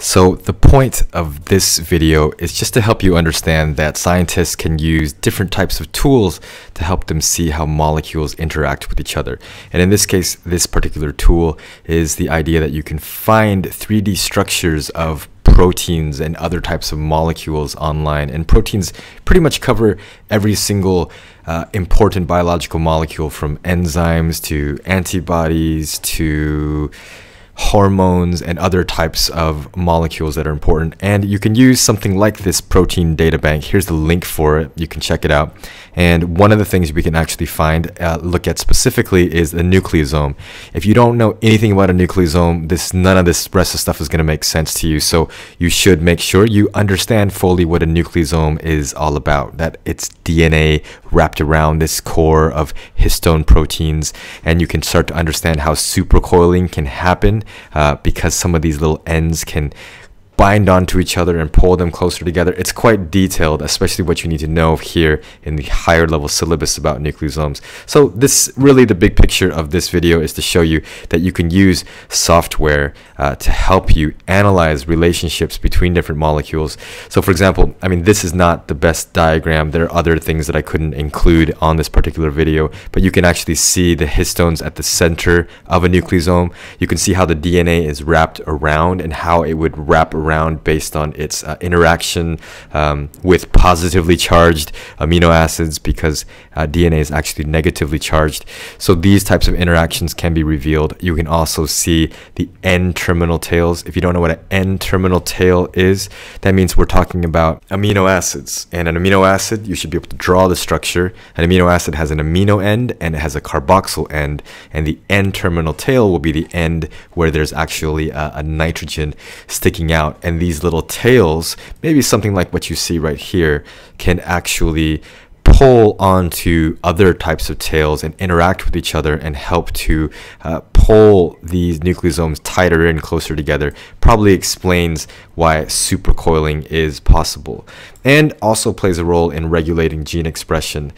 So the point of this video is just to help you understand that scientists can use different types of tools to help them see how molecules interact with each other. And in this case, this particular tool is the idea that you can find 3D structures of proteins and other types of molecules online. And proteins pretty much cover every single uh, important biological molecule from enzymes to antibodies to hormones and other types of molecules that are important. And you can use something like this protein data bank. Here's the link for it. You can check it out. And one of the things we can actually find, uh, look at specifically, is the nucleosome. If you don't know anything about a nucleosome, this none of this rest of stuff is going to make sense to you. So you should make sure you understand fully what a nucleosome is all about. That it's DNA wrapped around this core of histone proteins, and you can start to understand how supercoiling can happen uh, because some of these little ends can bind onto each other and pull them closer together. It's quite detailed, especially what you need to know here in the higher level syllabus about nucleosomes. So this really the big picture of this video is to show you that you can use software uh, to help you analyze relationships between different molecules. So for example, I mean, this is not the best diagram. There are other things that I couldn't include on this particular video, but you can actually see the histones at the center of a nucleosome. You can see how the DNA is wrapped around and how it would wrap around around based on its uh, interaction um, with positively charged amino acids because uh, DNA is actually negatively charged. So these types of interactions can be revealed. You can also see the N-terminal tails. If you don't know what an N-terminal tail is, that means we're talking about amino acids. And an amino acid, you should be able to draw the structure. An amino acid has an amino end and it has a carboxyl end. And the N-terminal tail will be the end where there's actually a, a nitrogen sticking and these little tails, maybe something like what you see right here, can actually pull onto other types of tails and interact with each other and help to uh, pull these nucleosomes tighter and closer together. Probably explains why supercoiling is possible. And also plays a role in regulating gene expression.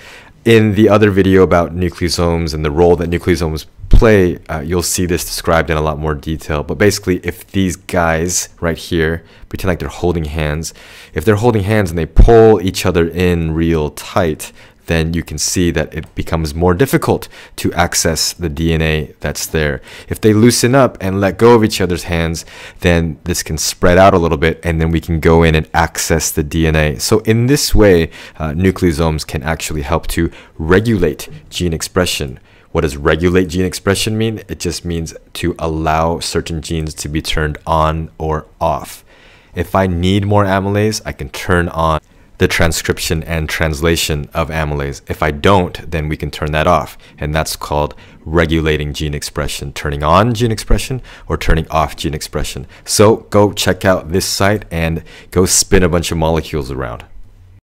In the other video about nucleosomes and the role that nucleosomes play, uh, you'll see this described in a lot more detail. But basically, if these guys right here pretend like they're holding hands, if they're holding hands and they pull each other in real tight, then you can see that it becomes more difficult to access the DNA that's there. If they loosen up and let go of each other's hands, then this can spread out a little bit and then we can go in and access the DNA. So in this way, uh, nucleosomes can actually help to regulate gene expression. What does regulate gene expression mean? It just means to allow certain genes to be turned on or off. If I need more amylase, I can turn on the transcription and translation of amylase. If I don't, then we can turn that off. And that's called regulating gene expression, turning on gene expression or turning off gene expression. So go check out this site and go spin a bunch of molecules around.